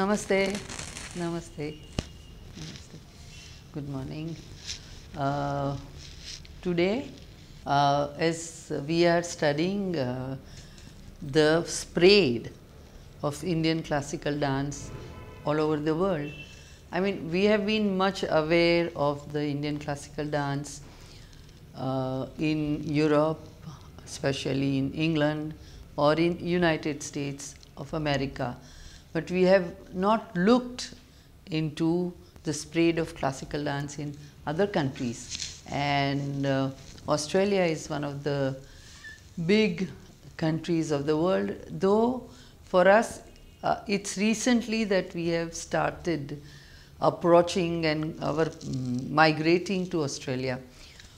Namaste. Namaste. Namaste. Good morning. Uh, today, uh, as we are studying uh, the spread of Indian classical dance all over the world, I mean, we have been much aware of the Indian classical dance uh, in Europe, especially in England or in United States of America, but we have not looked into the spread of classical dance in other countries and uh, Australia is one of the big countries of the world though for us uh, it's recently that we have started approaching and our mm, migrating to Australia.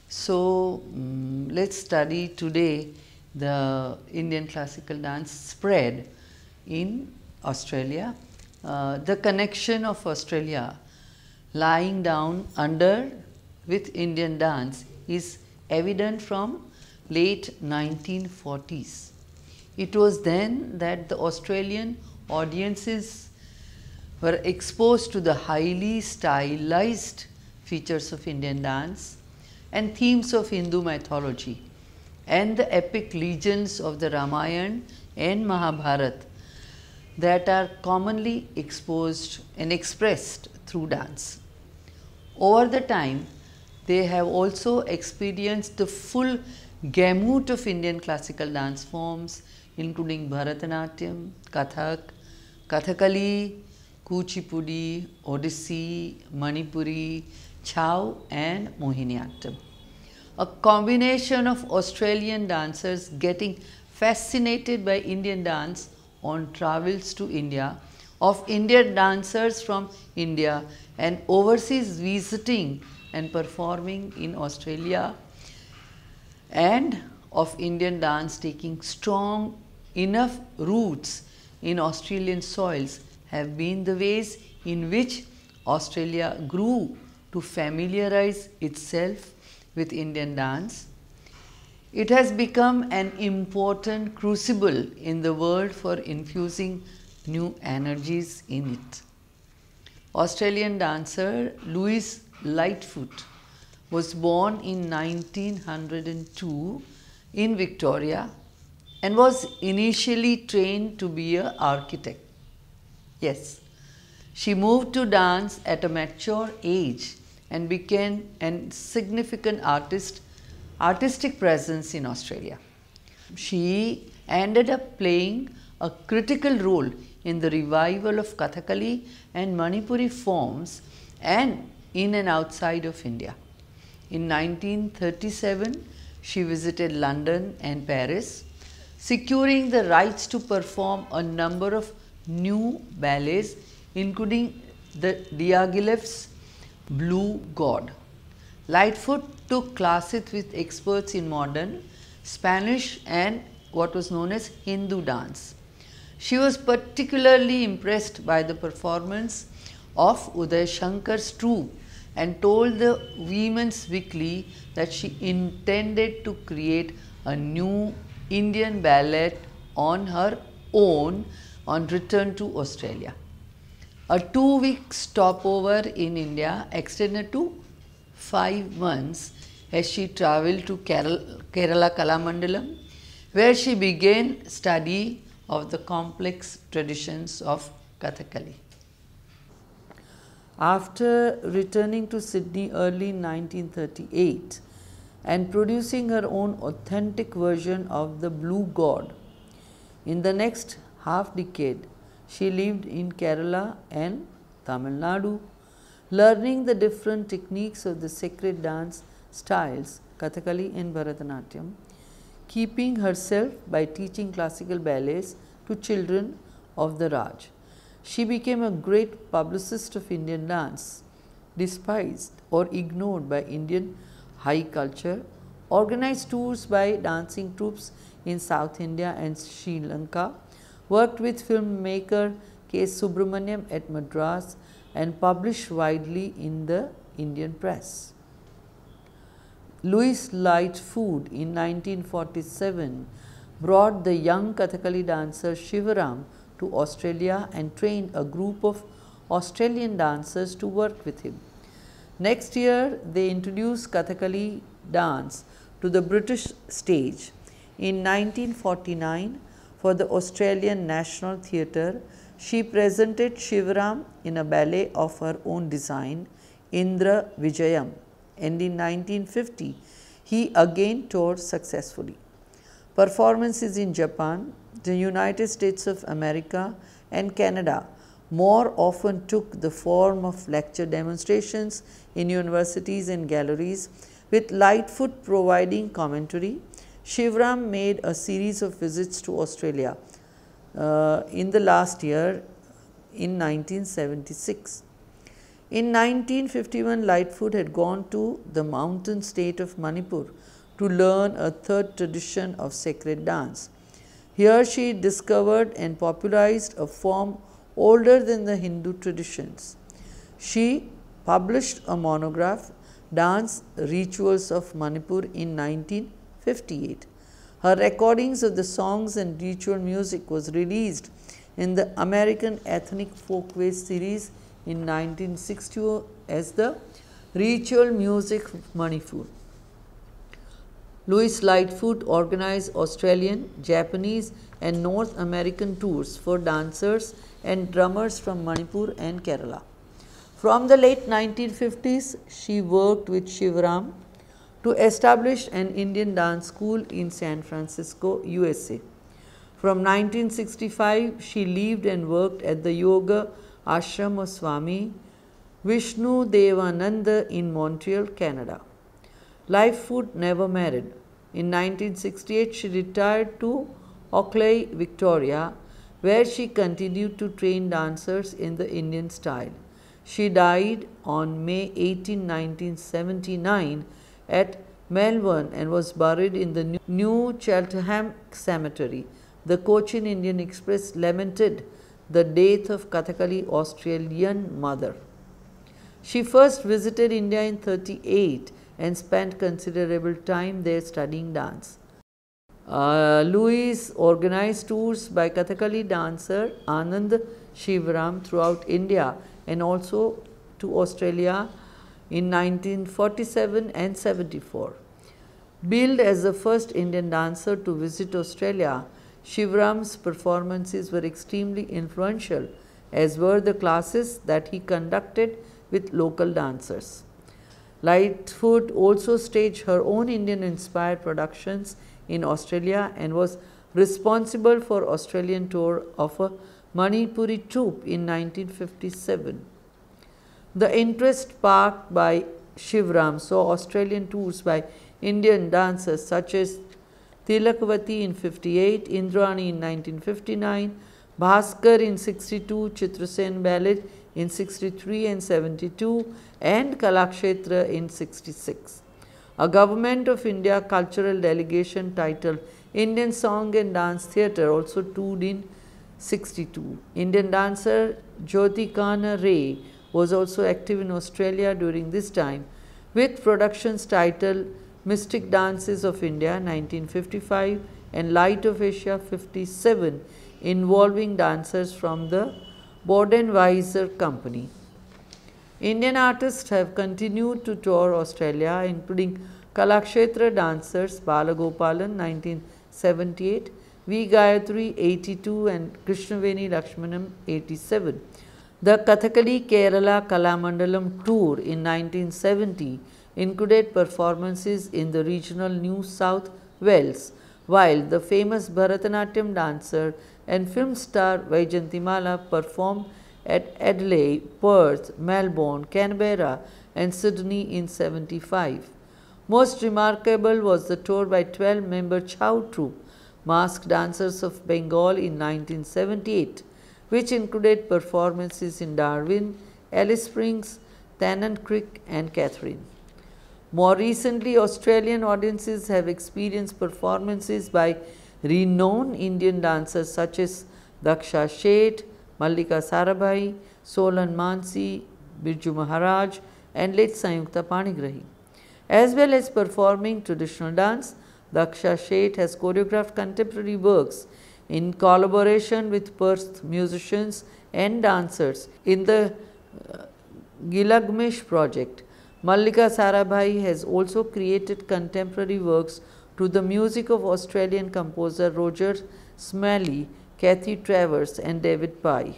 So, mm, let us study today the Indian classical dance spread in Australia. Uh, the connection of Australia lying down under with Indian dance is evident from late 1940s. It was then that the Australian audiences were exposed to the highly stylized features of Indian dance and themes of Hindu mythology and the epic legends of the Ramayana and Mahabharata that are commonly exposed and expressed through dance. Over the time, they have also experienced the full gamut of Indian classical dance forms including Bharatanatyam, Kathak, Kathakali, Kuchipudi, Odissi, Manipuri, Chau and Mohiniyattam. A combination of Australian dancers getting fascinated by Indian dance on travels to India, of Indian dancers from India and overseas visiting and performing in Australia and of Indian dance taking strong enough roots in Australian soils have been the ways in which Australia grew to familiarize itself with Indian dance. It has become an important crucible in the world for infusing new energies in it. Australian dancer Louise Lightfoot was born in 1902 in Victoria and was initially trained to be an architect. Yes, she moved to dance at a mature age and became a significant artist, artistic presence in Australia. She ended up playing a critical role in the revival of Kathakali and Manipuri forms and in and outside of India. In 1937, she visited London and Paris, securing the rights to perform a number of new ballets including the Diaghilev's Blue God. Lightfoot took classes with experts in modern, Spanish and what was known as Hindu dance. She was particularly impressed by the performance of Uday Shankar's troupe and told the Women's Weekly that she intended to create a new Indian ballet on her own on return to Australia. A two week stopover in India extended to five months as she travelled to Kerala, Kerala Kalamandalam where she began study of the complex traditions of Kathakali. After returning to Sydney early 1938 and producing her own authentic version of the Blue God, in the next half decade she lived in Kerala and Tamil Nadu, learning the different techniques of the sacred dance styles Kathakali and Bharatanatyam, keeping herself by teaching classical ballets to children of the Raj. She became a great publicist of Indian dance, despised or ignored by Indian high culture, organized tours by dancing troupes in South India and Sri Lanka, worked with filmmaker K. Subramaniam at Madras and published widely in the Indian press. Louis Lightfoot in 1947 brought the young Kathakali dancer Shivaram to Australia and trained a group of Australian dancers to work with him. Next year, they introduced Kathakali dance to the British stage. In 1949, for the Australian National Theatre, she presented Shivaram in a ballet of her own design, Indra Vijayam, and in 1950, he again toured successfully. Performances in Japan, the United States of America, and Canada more often took the form of lecture demonstrations in universities and galleries, with Lightfoot providing commentary. Shivram made a series of visits to Australia uh, in the last year in 1976. In 1951, Lightfoot had gone to the mountain state of Manipur to learn a third tradition of sacred dance. Here she discovered and popularized a form older than the Hindu traditions. She published a monograph, Dance Rituals of Manipur, in 1958. Her recordings of the songs and ritual music was released in the American Ethnic Folkways series in 1960 as the Ritual Music Manipur. Louis Lightfoot organized Australian, Japanese and North American tours for dancers and drummers from Manipur and Kerala. From the late 1950s, she worked with Shivaram to establish an Indian dance school in San Francisco, USA. From 1965, she lived and worked at the Yoga Ashram of Swami Vishnu Devananda in Montreal, Canada. Lightfoot never married. In 1968, she retired to Oakleigh, Victoria, where she continued to train dancers in the Indian style. She died on May 18, 1979 at Melbourne and was buried in the New Cheltenham Cemetery. The Cochin Indian Express lamented the death of Kathakali Australian mother. She first visited India in 38 and spent considerable time there studying dance. Uh, Louis organized tours by Kathakali dancer Anand Shivaram throughout India and also to Australia in 1947 and 74. Billed as the first Indian dancer to visit Australia, Shivram's performances were extremely influential, as were the classes that he conducted with local dancers. Lightfoot also staged her own Indian inspired productions in Australia and was responsible for Australian tour of a Manipuri troupe in 1957. The interest sparked by Shivram saw Australian tours by Indian dancers such as Tilakvati in 58, Indrani in 1959, Bhaskar in 62, Chitrasen Ballet in 63 and 72 and Kalakshetra in 66. A Government of India cultural delegation titled Indian Song and Dance Theatre also toured in 62. Indian dancer Jyotikana Ray was also active in Australia during this time with productions titled Mystic Dances of India 1955 and Light of Asia 57 involving dancers from the Bodenweiser Company. Indian artists have continued to tour Australia including Kalakshetra dancers Balagopalan 1978, V. Gayatri 82 and Krishnaveni Lakshmanam 87. The Kathakali Kerala Kalamandalam tour in 1970 included performances in the regional New South Wales, while the famous Bharatanatyam dancer and film star Vaijayanthimala performed at Adelaide, Perth, Melbourne, Canberra and Sydney in 75. Most remarkable was the tour by 12 member Chau troupe, Masked Dancers of Bengal in 1978, which included performances in Darwin, Alice Springs, Tennant Creek and Katherine. More recently, Australian audiences have experienced performances by renowned Indian dancers such as Daksha Sheth, Mallika Sarabhai, Solan Mansi, Birju Maharaj and late Sanyukta Panigrahi. As well as performing traditional dance, Daksha Sheth has choreographed contemporary works in collaboration with Perth musicians and dancers in the uh, project. Mallika Sarabhai has also created contemporary works to the music of Australian composer Roger Smalley, Kathy Travers and David Pye.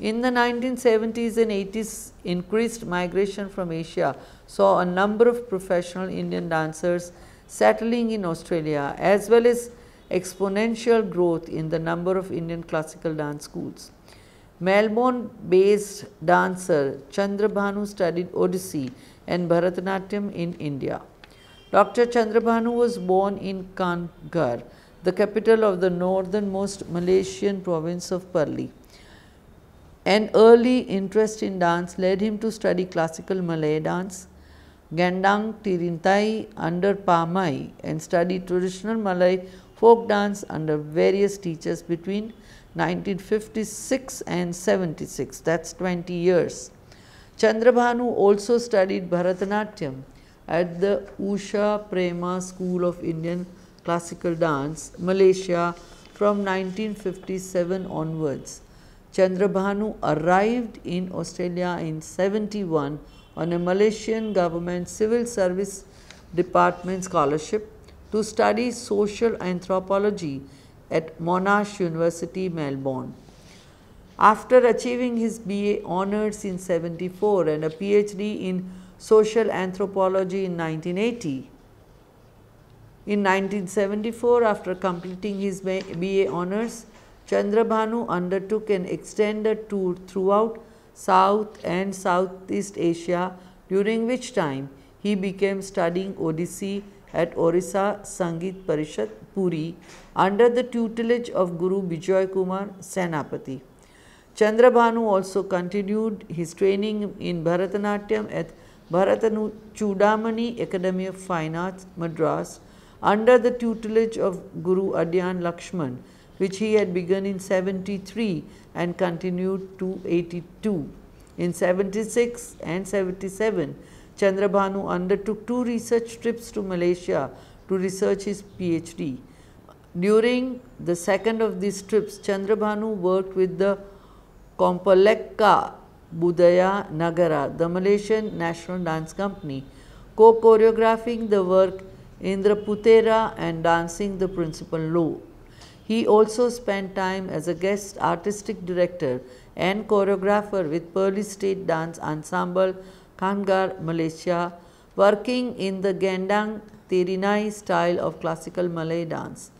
In the 1970s and 80s, increased migration from Asia saw a number of professional Indian dancers settling in Australia as well as exponential growth in the number of Indian classical dance schools. Melbourne based dancer Chandrabhanu studied Odissi and Bharatanatyam in India. Dr. Chandrabhanu was born in Kangar, the capital of the northernmost Malaysian province of Perli. An early interest in dance led him to study classical Malay dance, Gendang Terinai under Pamai and study traditional Malay folk dance under various teachers between 1956 and 76 that is 20 years. Chandrabhanu also studied Bharatanatyam at the Usha Prema School of Indian Classical Dance, Malaysia from 1957 onwards. Chandrabhanu arrived in Australia in 71 on a Malaysian government civil service department scholarship to study social anthropology at Monash University, Melbourne. After achieving his BA honours in 74 and a PhD in social anthropology in 1980, in 1974, after completing his BA honours, Chandrabhanu undertook an extended tour throughout South and Southeast Asia, during which time he became studying Odissi at Orissa Sangeet Parishad, Puri, under the tutelage of Guru Bijoy Kumar Senapati. Chandrabhanu also continued his training in Bharatanatyam at Bharatanu Chudamani Academy of Fine Arts, Madras, under the tutelage of Guru Adyar Lakshman, which he had begun in 73 and continued to 82. In 76 and 77, Chandrabhanu undertook two research trips to Malaysia to research his PhD. During the second of these trips, Chandrabhanu worked with the Kompleks Budaya Negara, the Malaysian National Dance Company, co-choreographing the work Indraputera and dancing the principal role. He also spent time as a guest artistic director and choreographer with Perli State Dance Ensemble Kangar, Malaysia, working in the Gendang Terinai style of classical Malay dance.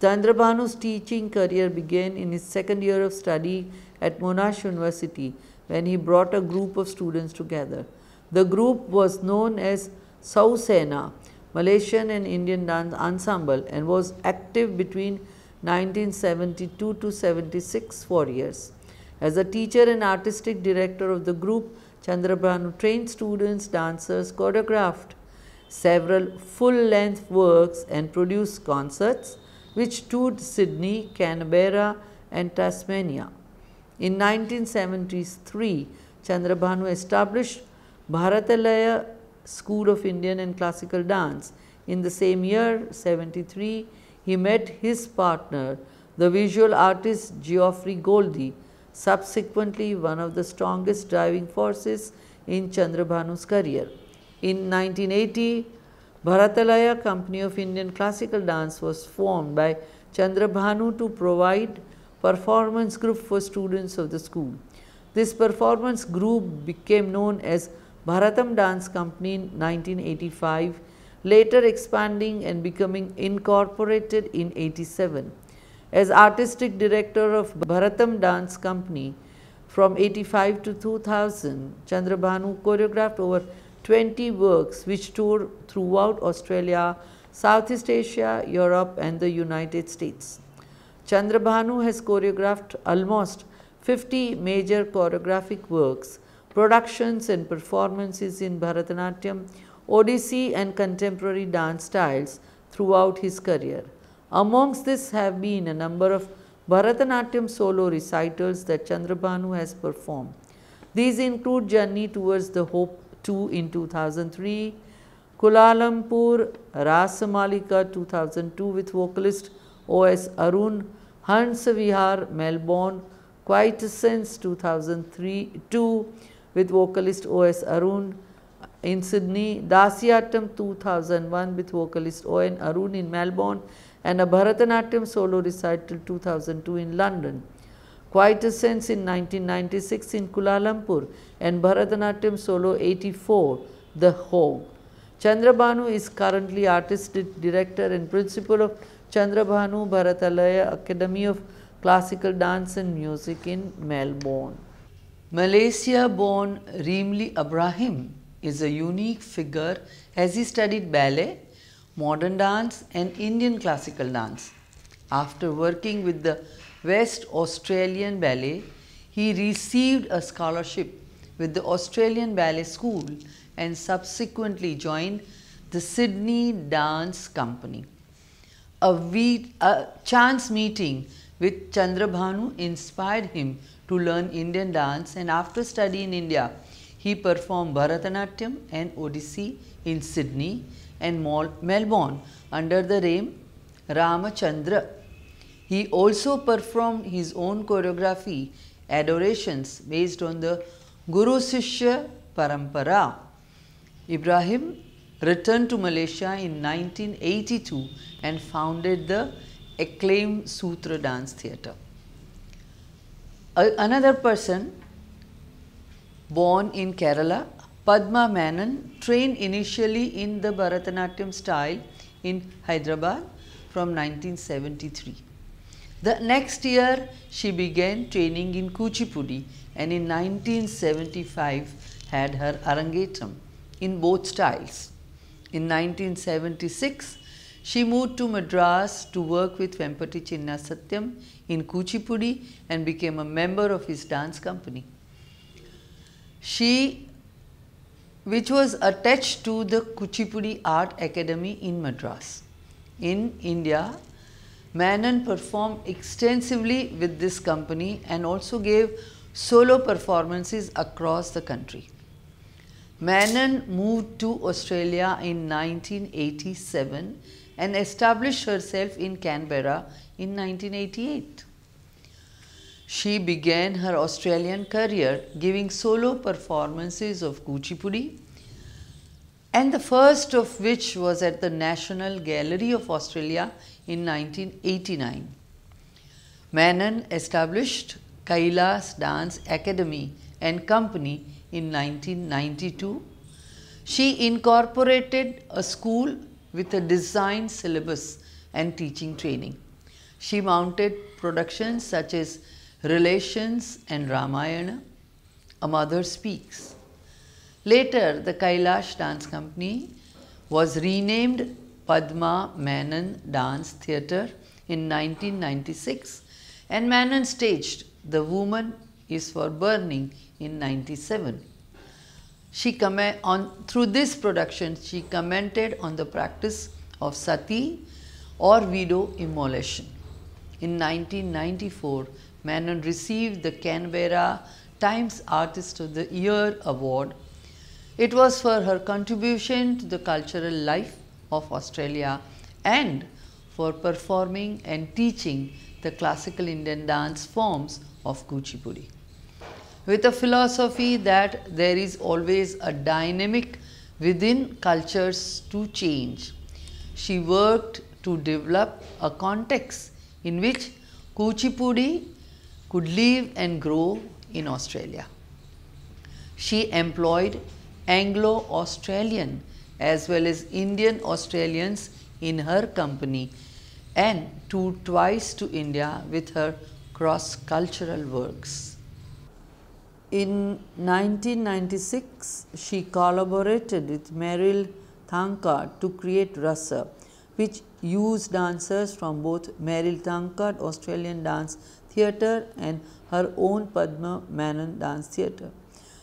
Chandrabhanu's teaching career began in his second year of study at Monash University when he brought a group of students together. The group was known as Sausena, Malaysian and Indian Dance Ensemble and was active between 1972 to 76 for years. As a teacher and artistic director of the group, Chandrabhanu trained students, dancers, choreographed several full-length works and produced concerts which toured Sydney, Canberra and Tasmania. In 1973, Chandrabhanu established Bharatalaya School of Indian and Classical Dance. In the same year, 73, he met his partner, the visual artist Geoffrey Goldie, subsequently one of the strongest driving forces in Chandrabhanu's career. In 1980, Bharatalaya Company of Indian Classical Dance was formed by Chandrabhanu to provide performance group for students of the school. This performance group became known as Bharatam Dance Company in 1985, later expanding and becoming incorporated in 87. As artistic director of Bharatam Dance Company from 85 to 2000, Chandrabhanu choreographed over 20 works which toured throughout Australia, Southeast Asia, Europe and the United States. Chandrabhanu has choreographed almost 50 major choreographic works, productions and performances in Bharatanatyam, Odissi and contemporary dance styles throughout his career. Amongst this have been a number of Bharatanatyam solo recitals that Chandrabhanu has performed. These include Journey Towards the Hope 2 in 2003, Kuala Lumpur Rasamalika 2002 with vocalist O.S. Arun, Hansavihar, Melbourne, Quintessence 2003 2 with vocalist O.S. Arun in Sydney, Dasyatam 2001 with vocalist O.S. Arun in Melbourne and a Bharatanatyam solo recital 2002 in London. Quintessence in 1996 in Kuala Lumpur and Bharatanatyam solo 84, The Hague. Chandrabhanu is currently artistic director and principal of Chandrabhanu Bharatalaya Academy of Classical Dance and Music in Melbourne. Malaysia born Ramli Ibrahim is a unique figure as he studied ballet, modern dance and Indian classical dance. After working with the West Australian Ballet, he received a scholarship with the Australian Ballet School and subsequently joined the Sydney Dance Company. A, a chance meeting with Chandrabhanu inspired him to learn Indian dance and after study in India, he performed Bharatanatyam and Odissi in Sydney and Melbourne under the name Ramachandra. He also performed his own choreography, Adorations, based on the Guru Sishya Parampara. Ibrahim returned to Malaysia in 1982 and founded the acclaimed Sutra Dance Theatre. Another person born in Kerala, Padma Menon, trained initially in the Bharatanatyam style in Hyderabad from 1973. The next year, she began training in Kuchipudi and in 1975 had her Arangetam in both styles. In 1976, she moved to Madras to work with Vempati Chinna Satyam in Kuchipudi and became a member of his dance company. She, which was attached to the Kuchipudi Art Academy in Madras. In India, Menon performed extensively with this company and also gave solo performances across the country. Menon moved to Australia in 1987 and established herself in Canberra in 1988. She began her Australian career giving solo performances of Kuchipudi and the first of which was at the National Gallery of Australia in 1989. Menon established Kailas Dance Academy and Company in 1992. She incorporated a school with a design syllabus and teaching training. She mounted productions such as Relations and Ramayana, A Mother Speaks. Later, the Kailash Dance Company was renamed Padma Menon Dance Theatre in 1996 and Menon staged The Woman is for Burning in 97. She on through this production she commented on the practice of sati or widow immolation. In 1994, Menon received the Canberra Times Artist of the Year award. It was for her contribution to the cultural life of Australia and for performing and teaching the classical Indian dance forms of Kuchipudi. With a philosophy that there is always a dynamic within cultures to change, she worked to develop a context in which Kuchipudi could live and grow in Australia. She employed Anglo-Australian as well as Indian Australians in her company and toured twice to India with her cross-cultural works. In 1996, she collaborated with Meryl Tankard to create Rasa, which used dancers from both Meryl Tankard Australian Dance Theatre and her own Padma Menon Dance Theatre.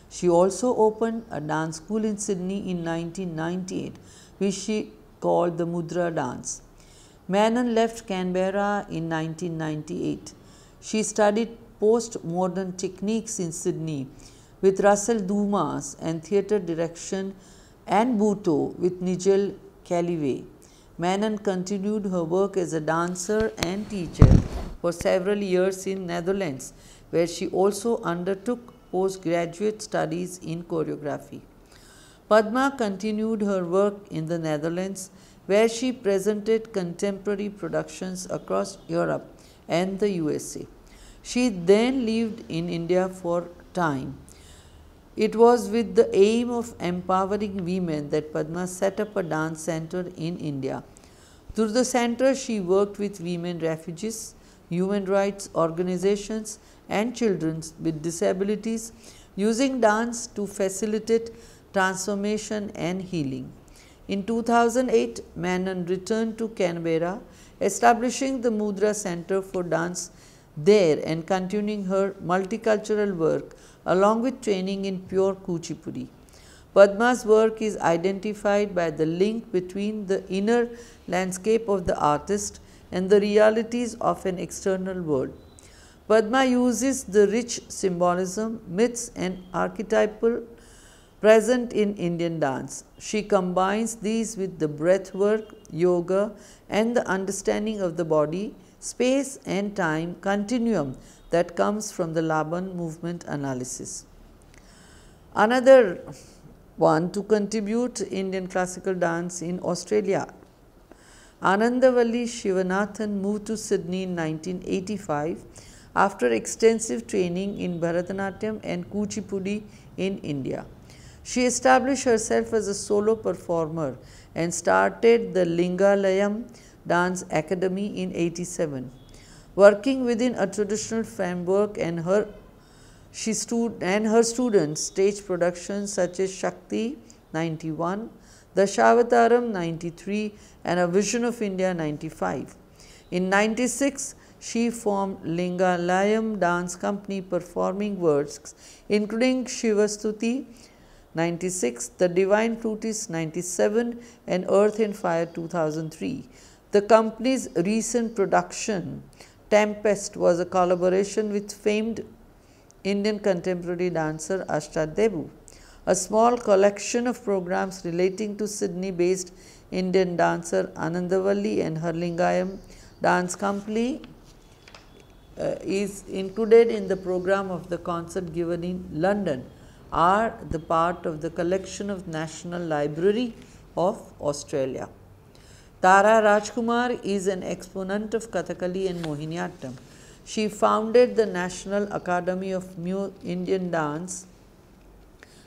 She also opened a dance school in Sydney in 1998, which she called the Mudra Dance. Menon left Canberra in 1998. She studied post-modern techniques in Sydney with Russell Dumas and theatre direction and Butoh with Nigel Kellaway. Menon continued her work as a dancer and teacher for several years in Netherlands, where she also undertook postgraduate studies in choreography. Padma continued her work in the Netherlands, where she presented contemporary productions across Europe and the USA. She then lived in India for time. It was with the aim of empowering women that Padma set up a dance center in India. Through the center, she worked with women refugees, human rights organizations, and children with disabilities using dance to facilitate transformation and healing. In 2008, Menon returned to Canberra, establishing the Mudra Center for Dance there and continuing her multicultural work along with training in pure Kuchipudi. Padma's work is identified by the link between the inner landscape of the artist and the realities of an external world. Padma uses the rich symbolism, myths and archetypal present in Indian dance. She combines these with the breath work, yoga and the understanding of the body, space and time continuum that comes from the Laban movement analysis. Another one to contribute Indian classical dance in Australia. Anandavalli Shivanathan moved to Sydney in 1985 after extensive training in Bharatanatyam and Kuchipudi in India. She established herself as a solo performer and started the Lingalayam Dance Academy in 87. Working within a traditional framework and her she stood and her students staged productions such as Shakti 91, the Shavataram 93 and a Vision of India 95. In 96, she formed Lingalayam Dance Company performing works including Shivastuti 96, The Divine Flutist 97 and Earth and Fire 2003. The company's recent production, Tempest, was a collaboration with famed Indian contemporary dancer Astad Deboo. A small collection of programs relating to Sydney based Indian dancer Anandavalli and her Lingalayam Dance Company uh, is included in the program of the concert given in London are the part of the collection of National Library of Australia. Tara Rajkumar is an exponent of Kathakali and Mohiniyattam. She founded the National Academy of Indian Dance,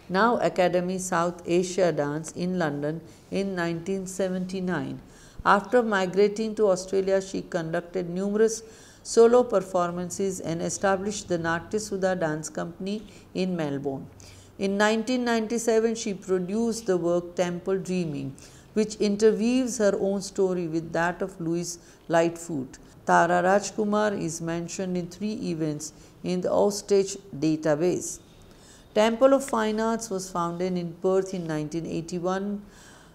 now Academy South Asia Dance in London in 1979. After migrating to Australia, she conducted numerous solo performances and established the Natya Sudha Dance Company in Melbourne. In 1997, she produced the work Temple Dreaming, which interweaves her own story with that of Louis Lightfoot. Tara Rajkumar is mentioned in three events in the AusStage database. Temple of Fine Arts was founded in Perth in 1981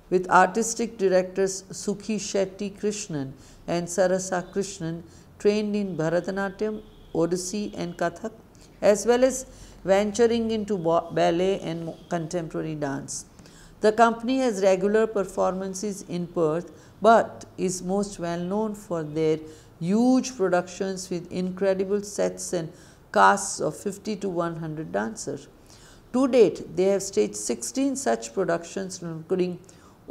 with artistic directors Sukhi Shetty Krishnan and Sarasa Krishnan trained in Bharatanatyam, Odissi and Kathak as well as venturing into ballet and contemporary dance. The company has regular performances in Perth but is most well known for their huge productions with incredible sets and casts of 50 to 100 dancers. To date, they have staged 16 such productions including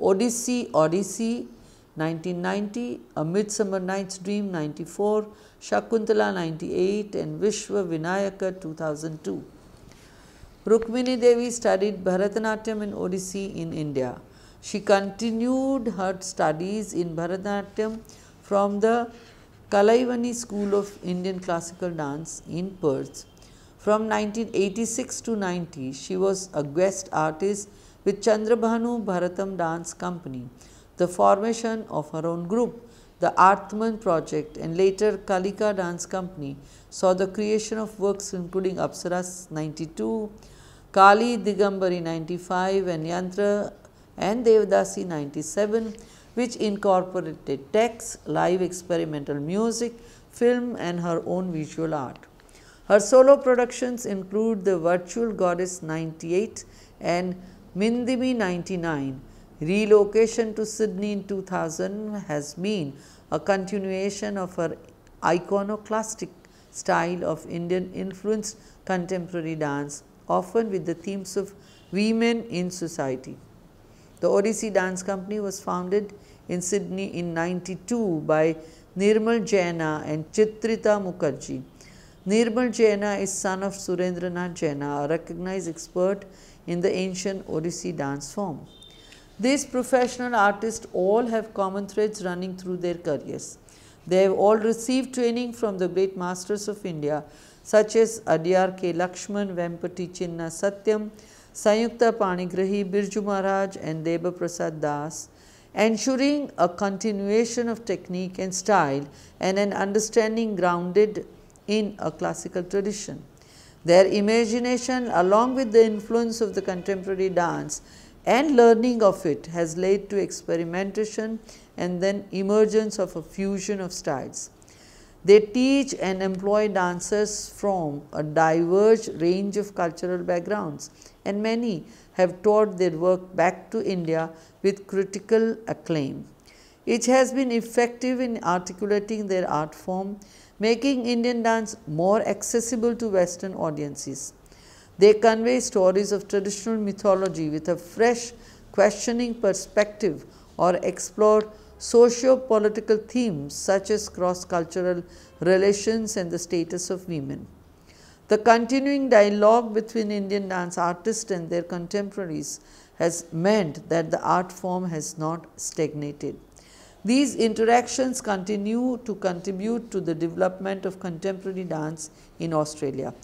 Odyssey, Odyssey 1990, A Midsummer Night's Dream 94, Shakuntala 98 and Vishwa Vinayaka 2002. Rukmini Devi studied Bharatanatyam and Odissi in India. She continued her studies in Bharatanatyam from the Kalaivani School of Indian Classical Dance in Perth. From 1986 to 90, she was a guest artist with Chandrabhanu Bharatam Dance Company the formation of her own group, the Atman project and later Kalika Dance Company saw the creation of works including Apsaras 92, Kali Digambari 95 and Yantra and Devdasi 97 which incorporated text, live experimental music, film and her own visual art. Her solo productions include The Virtual Goddess 98 and Mindimi 99 Relocation to Sydney in 2000 has been a continuation of her iconoclastic style of Indian influenced contemporary dance, often with the themes of women in society. The Odissi Dance Company was founded in Sydney in 92 by Nirmal Jena and Chitrita Mukherjee. Nirmal Jena is son of Surendranath Jena, a recognized expert in the ancient Odissi dance form. These professional artists all have common threads running through their careers. They have all received training from the great masters of India such as Adyar K. Lakshman, Vempati Chinna Satyam, Sanyukta Panigrahi, Birju Maharaj and Deba Prasad Das, ensuring a continuation of technique and style and an understanding grounded in a classical tradition. Their imagination along with the influence of the contemporary dance and learning of it has led to experimentation and then emergence of a fusion of styles. They teach and employ dancers from a diverse range of cultural backgrounds and many have taught their work back to India with critical acclaim. Each has been effective in articulating their art form, making Indian dance more accessible to Western audiences. They convey stories of traditional mythology with a fresh questioning perspective or explore socio-political themes such as cross-cultural relations and the status of women. The continuing dialogue between Indian dance artists and their contemporaries has meant that the art form has not stagnated. These interactions continue to contribute to the development of contemporary dance in Australia.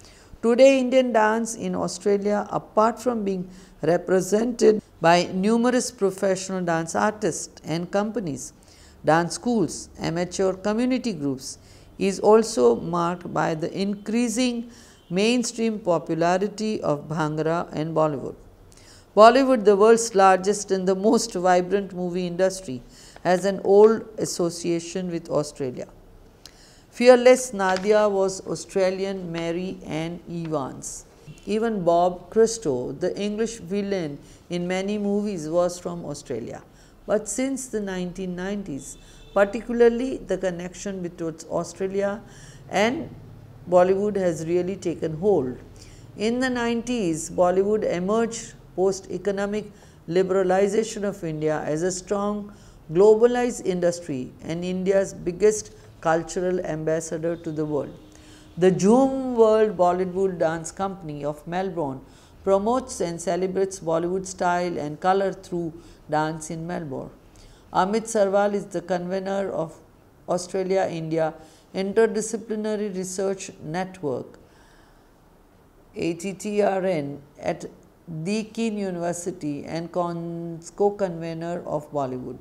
Today, Indian dance in Australia, apart from being represented by numerous professional dance artists and companies, dance schools, amateur community groups, is also marked by the increasing mainstream popularity of Bhangra and Bollywood. Bollywood, the world's largest and the most vibrant movie industry, has an old association with Australia. Fearless Nadia was Australian Mary Ann Evans. Even Bob Christo, the English villain in many movies, was from Australia. But since the 1990s, particularly the connection between Australia and Bollywood has really taken hold. In the 90s, Bollywood emerged post economic liberalization of India as a strong globalized industry and India's biggest cultural ambassador to the world. The Jhoom World Bollywood Dance Company of Melbourne promotes and celebrates Bollywood style and color through dance in Melbourne. Amit Sarwal is the convener of Australia India Interdisciplinary Research Network ATTRN at Deakin University and co-convener of Bollywood.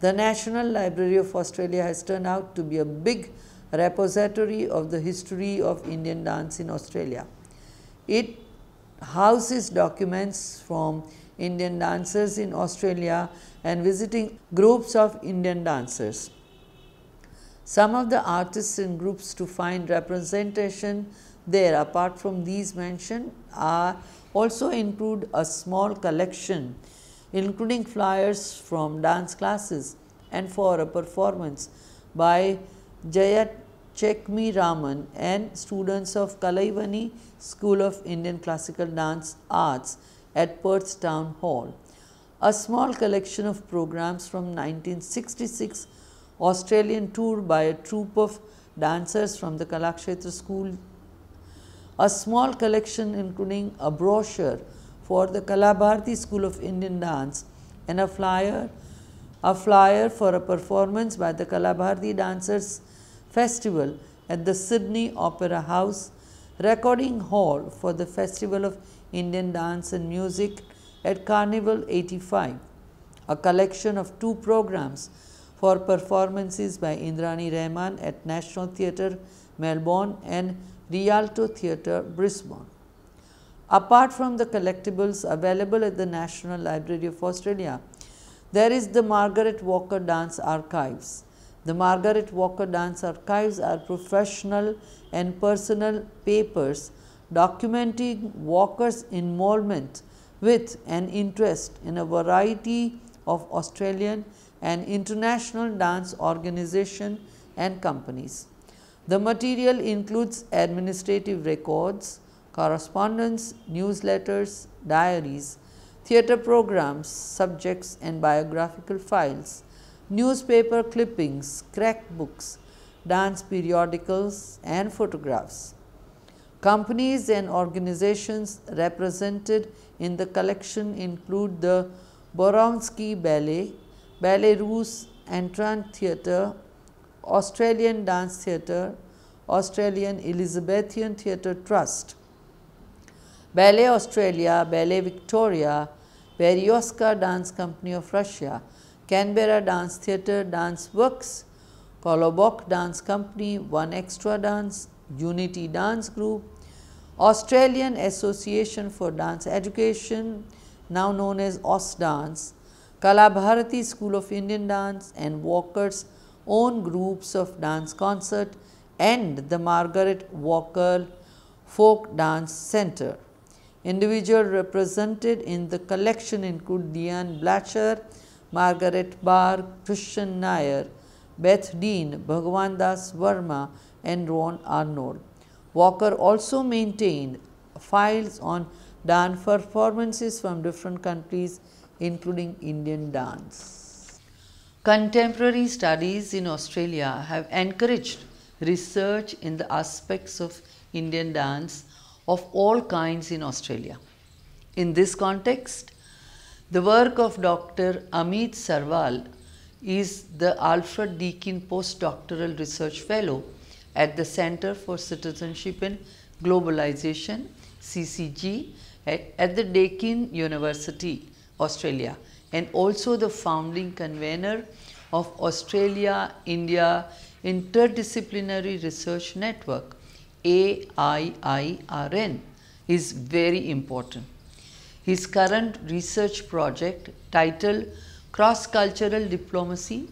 The National Library of Australia has turned out to be a big repository of the history of Indian dance in Australia. It houses documents from Indian dancers in Australia and visiting groups of Indian dancers. Some of the artists and groups to find representation there apart from these mentioned are also include a small collection including flyers from dance classes and for a performance by Jayat Chekmi Raman and students of Kalaivani School of Indian Classical Dance Arts at Perth Town Hall. A small collection of programs from 1966 Australian tour by a troupe of dancers from the Kalakshetra School. A small collection including a brochure for the Kalabharati School of Indian Dance and a flyer, a flyer for a performance by the Kalabharati Dancers Festival at the Sydney Opera House, recording hall for the Festival of Indian Dance and Music at Carnival 85, a collection of two programs for performances by Indrani Rahman at National Theatre, Melbourne and Rialto Theatre, Brisbane. Apart from the collectibles available at the National Library of Australia, there is the Margaret Walker Dance Archives. The Margaret Walker Dance Archives are professional and personal papers documenting Walker's involvement with an interest in a variety of Australian and international dance organization and companies. The material includes administrative records, correspondence, newsletters, diaries, theatre programs, subjects and biographical files, newspaper clippings, cracked books, dance periodicals and photographs. Companies and organizations represented in the collection include the Borovansky Ballet, Ballet Russe Entrant Theatre, Australian Dance Theatre, Australian Elizabethan Theatre Trust, Ballet Australia, Ballet Victoria, Berioska Dance Company of Russia, Canberra Dance Theatre Dance Works, Kolobok Dance Company, One Extra Dance, Unity Dance Group, Australian Association for Dance Education, now known as AusDance, Kalabharati School of Indian Dance and Walker's own groups of dance concert and the Margaret Walker Folk Dance Center. Individual represented in the collection include Diane Blatcher, Margaret Barr, Christian Nair, Beth Dean, Bhagwan Das Verma and Ron Arnold. Walker also maintained files on dance performances from different countries including Indian dance. Contemporary studies in Australia have encouraged research in the aspects of Indian dance of all kinds in Australia. In this context, the work of Dr. Amit Sarwal is the Alfred Deakin Postdoctoral Research Fellow at the Center for Citizenship and Globalization CCG at, at the Deakin University, Australia and also the founding convener of Australia India Interdisciplinary Research Network AIIRN is very important. His current research project titled Cross Cultural Diplomacy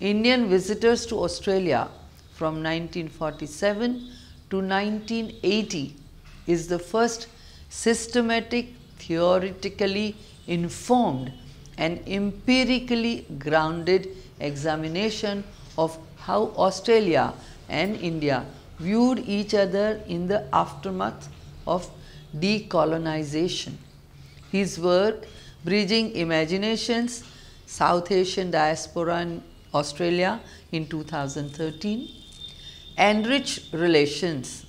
Indian Visitors to Australia from 1947 to 1980 is the first systematic, theoretically informed and empirically grounded examination of how Australia and India viewed each other in the aftermath of decolonization. His work, Bridging Imaginations, South Asian Diaspora in Australia in 2013, Enriched Relations,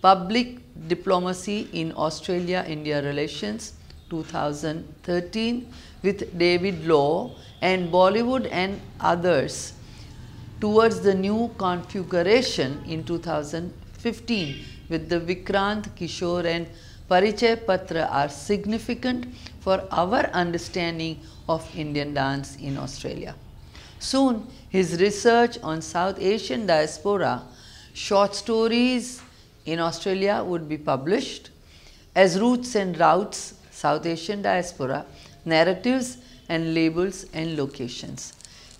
Public Diplomacy in Australia-India Relations 2013 with David Lowe and Bollywood and others towards the new configuration in 2015 with the Vikrant Kishore and Parichay Patra are significant for our understanding of Indian dance in Australia. Soon, his research on South Asian diaspora, short stories in Australia would be published as Roots and Routes, South Asian diaspora, narratives and labels and locations,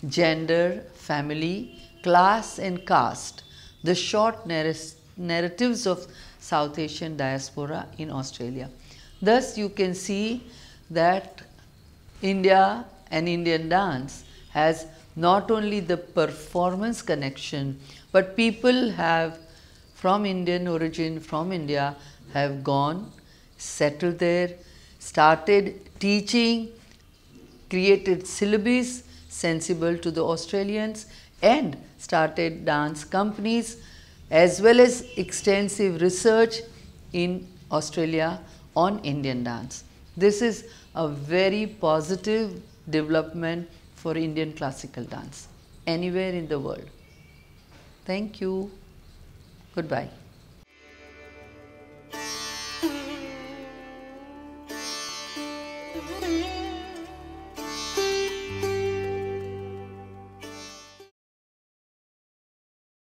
gender, family, class and caste, the short narratives of South Asian diaspora in Australia. Thus, you can see that India and Indian dance has not only the performance connection, but people have from Indian origin, from India, have gone, settled there, started teaching, created syllabus sensible to the Australians and started dance companies as well as extensive research in Australia on Indian dance. This is a very positive development for Indian classical dance anywhere in the world. Thank you. Goodbye.